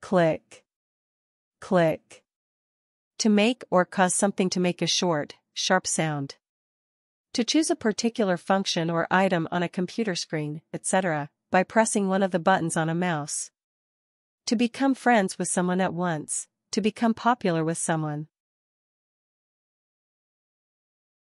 click, click. To make or cause something to make a short, sharp sound. To choose a particular function or item on a computer screen, etc., by pressing one of the buttons on a mouse. To become friends with someone at once, to become popular with someone.